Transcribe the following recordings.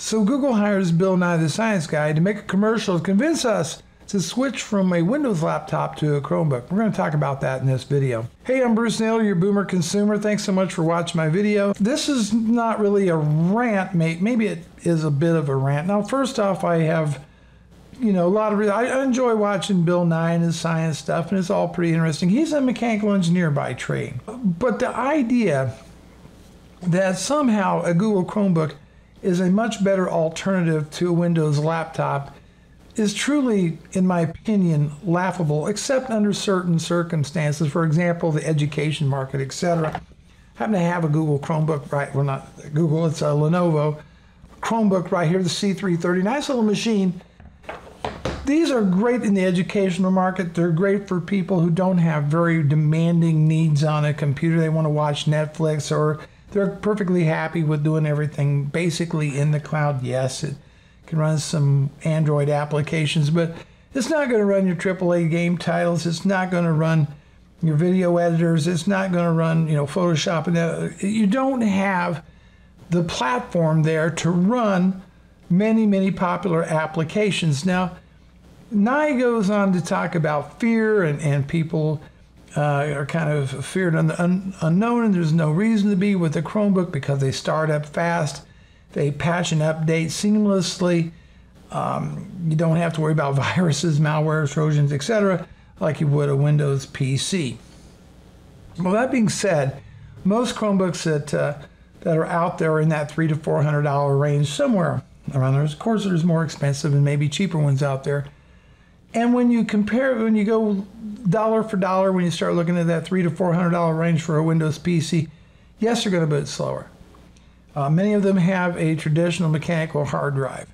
So Google hires Bill Nye the Science Guy to make a commercial to convince us to switch from a Windows laptop to a Chromebook. We're going to talk about that in this video. Hey, I'm Bruce Naylor, your boomer consumer. Thanks so much for watching my video. This is not really a rant, mate. Maybe it is a bit of a rant. Now, first off, I have you know, a lot of I enjoy watching Bill Nye and his science stuff, and it's all pretty interesting. He's a mechanical engineer by trade, but the idea that somehow a Google Chromebook is a much better alternative to a Windows laptop is truly, in my opinion, laughable, except under certain circumstances. For example, the education market, etc. I Happen to have a Google Chromebook, right? Well, not Google, it's a Lenovo Chromebook right here, the C330. Nice little machine. These are great in the educational market. They're great for people who don't have very demanding needs on a computer. They want to watch Netflix or they're perfectly happy with doing everything basically in the cloud. Yes, it can run some Android applications, but it's not going to run your AAA game titles. It's not going to run your video editors. It's not going to run, you know, Photoshop. And you don't have the platform there to run many, many popular applications. Now, Nye goes on to talk about fear and, and people uh, are kind of feared on the un- unknown, and there's no reason to be with the Chromebook because they start up fast. They patch and update seamlessly. Um, you don't have to worry about viruses, malware, trojans, etc., like you would a Windows PC. Well, that being said, most Chromebooks that uh, that are out there in that three to four hundred dollar range, somewhere around there. Of course, there's more expensive and maybe cheaper ones out there. And when you compare, when you go dollar for dollar, when you start looking at that three to four hundred dollar range for a Windows PC, yes, they're going to be slower. Uh, many of them have a traditional mechanical hard drive.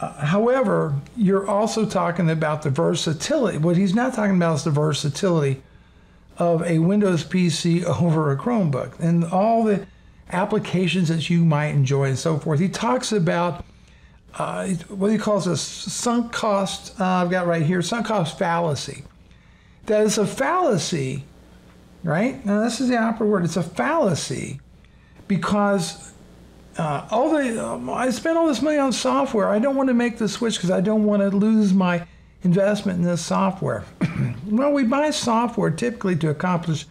Uh, however, you're also talking about the versatility. What he's not talking about is the versatility of a Windows PC over a Chromebook and all the applications that you might enjoy and so forth. He talks about uh, what he calls a sunk cost, uh, I've got right here, sunk cost fallacy. That is a fallacy, right? Now, this is the opera word. It's a fallacy because uh, all the um, I spent all this money on software. I don't want to make the switch because I don't want to lose my investment in this software. well, we buy software typically to accomplish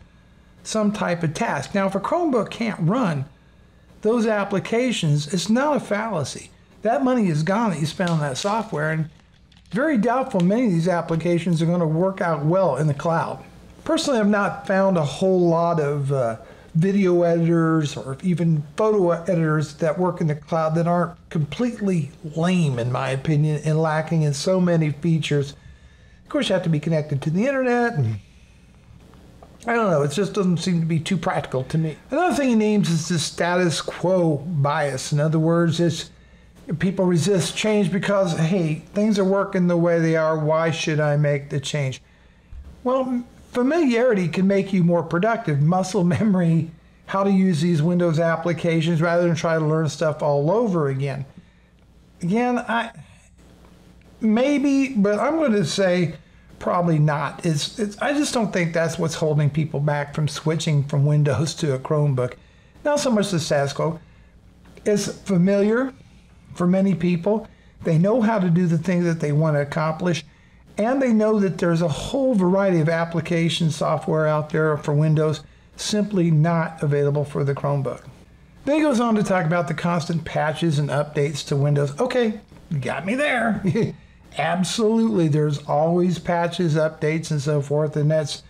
some type of task. Now, if a Chromebook can't run those applications, it's not a fallacy that money is gone that you spent on that software. And very doubtful many of these applications are going to work out well in the cloud. Personally, I've not found a whole lot of uh, video editors or even photo editors that work in the cloud that aren't completely lame, in my opinion, and lacking in so many features. Of course, you have to be connected to the internet. And I don't know, it just doesn't seem to be too practical to me. Another thing he names is the status quo bias. In other words, it's people resist change because, hey, things are working the way they are. Why should I make the change? Well, familiarity can make you more productive. Muscle memory, how to use these Windows applications rather than try to learn stuff all over again. Again, I maybe, but I'm going to say probably not. It's, it's I just don't think that's what's holding people back from switching from Windows to a Chromebook. Not so much the status quo. It's familiar for many people. They know how to do the thing that they want to accomplish, and they know that there's a whole variety of application software out there for Windows simply not available for the Chromebook. Then he goes on to talk about the constant patches and updates to Windows. Okay, got me there. Absolutely, there's always patches, updates, and so forth, and that's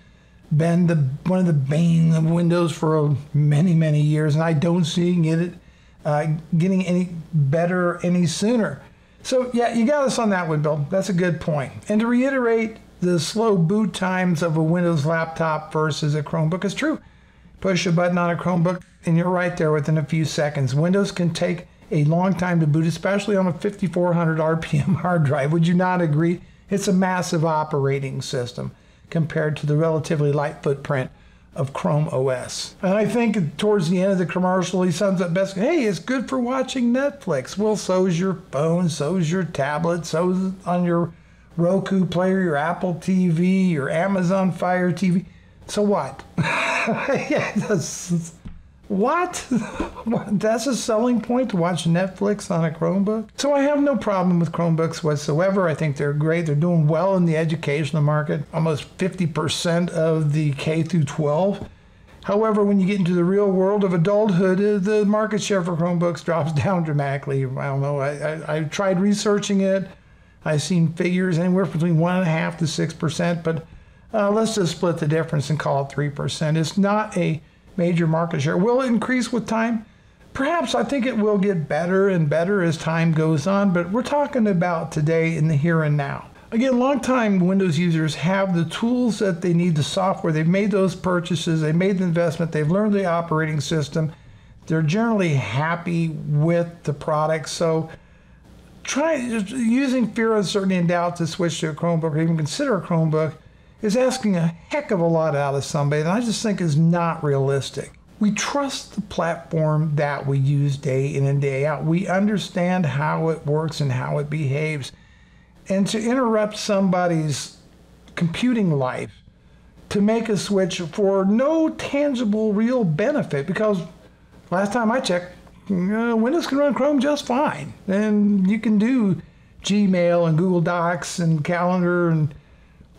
been the one of the bane of Windows for many, many years, and I don't see it uh, getting any better any sooner. So, yeah, you got us on that one, Bill. That's a good point. And to reiterate, the slow boot times of a Windows laptop versus a Chromebook is true. Push a button on a Chromebook, and you're right there within a few seconds. Windows can take a long time to boot, especially on a 5400 RPM hard drive. Would you not agree? It's a massive operating system compared to the relatively light footprint of Chrome OS. And I think towards the end of the commercial, he sums up best, hey, it's good for watching Netflix. Well, so's your phone, so's your tablet, so's on your Roku player, your Apple TV, your Amazon Fire TV. So what? yeah, that's, What? That's a selling point to watch Netflix on a Chromebook? So I have no problem with Chromebooks whatsoever. I think they're great. They're doing well in the educational market. Almost 50% of the K through 12. However, when you get into the real world of adulthood, uh, the market share for Chromebooks drops down dramatically. I don't know. I, I, I tried researching it. I've seen figures anywhere between one and a half to six percent, but uh, let's just split the difference and call it three percent. It's not a major market share. Will it increase with time? Perhaps I think it will get better and better as time goes on, but we're talking about today in the here and now. Again, longtime Windows users have the tools that they need, the software. They've made those purchases, they've made the investment, they've learned the operating system. They're generally happy with the product. So, try using fear, uncertainty, and doubt to switch to a Chromebook or even consider a Chromebook is asking a heck of a lot out of somebody, and I just think is not realistic. We trust the platform that we use day in and day out. We understand how it works and how it behaves. And to interrupt somebody's computing life to make a switch for no tangible, real benefit, because last time I checked, uh, Windows can run Chrome just fine. And you can do Gmail and Google Docs and Calendar and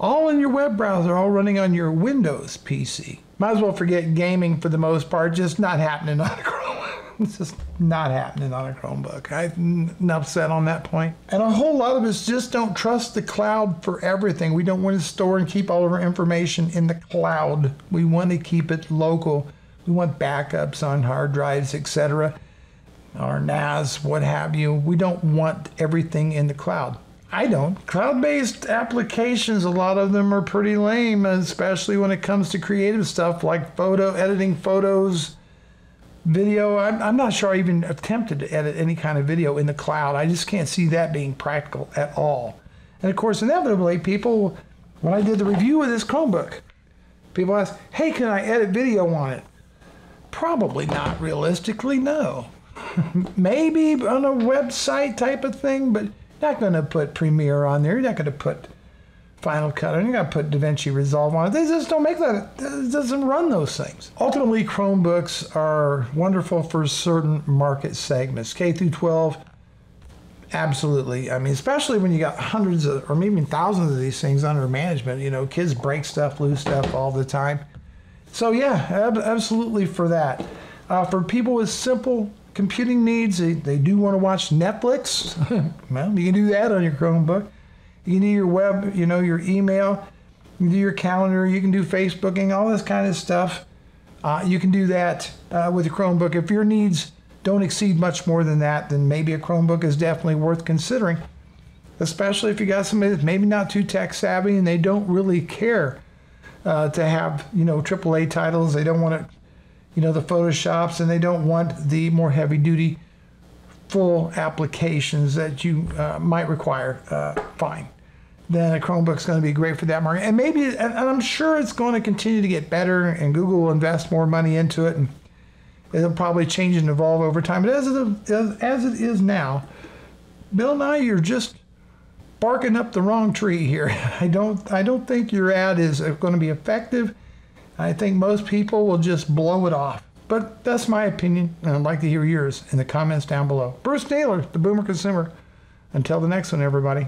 all in your web browser, all running on your Windows PC. Might as well forget gaming for the most part, just not happening on a Chrome. it's just not happening on a Chromebook. I'm enough said on that point. And a whole lot of us just don't trust the cloud for everything. We don't want to store and keep all of our information in the cloud. We want to keep it local. We want backups on hard drives, etc. Or NAS, what have you. We don't want everything in the cloud. I don't. Cloud based applications, a lot of them are pretty lame, especially when it comes to creative stuff like photo, editing photos, video. I'm, I'm not sure I even attempted to edit any kind of video in the cloud. I just can't see that being practical at all. And of course, inevitably, people, when I did the review of this Chromebook, people ask, hey, can I edit video on it? Probably not realistically, no. Maybe on a website type of thing, but not going to put Premiere on there. You're not going to put Final Cut. You're not going to put DaVinci Resolve on it. They just don't make that. It doesn't run those things. Ultimately, Chromebooks are wonderful for certain market segments. K through 12, absolutely. I mean, especially when you got hundreds of, or maybe thousands of these things under management. You know, kids break stuff, lose stuff all the time. So yeah, ab- absolutely for that. Uh, for people with simple computing needs, they, they do want to watch Netflix. well, you can do that on your Chromebook. You can do your web, you know, your email, you do your calendar, you can do Facebooking, all this kind of stuff. Uh, you can do that uh, with your Chromebook. If your needs don't exceed much more than that, then maybe a Chromebook is definitely worth considering. Especially if you got somebody that's maybe not too tech savvy and they don't really care uh, to have, you know, AAA titles. They don't want to you know, the Photoshops, and they don't want the more heavy duty full applications that you uh, might require, uh, fine. Then a Chromebook's going to be great for that market. And maybe, and I'm sure it's going to continue to get better, and Google will invest more money into it, and it'll probably change and evolve over time. But as it, as, as it is now, Bill Nye, you're just barking up the wrong tree here. I don't, I don't think your ad is going to be effective I think most people will just blow it off. But that's my opinion, and I'd like to hear yours in the comments down below. Bruce Naylor, the Boomer Consumer. Until the next one, everybody.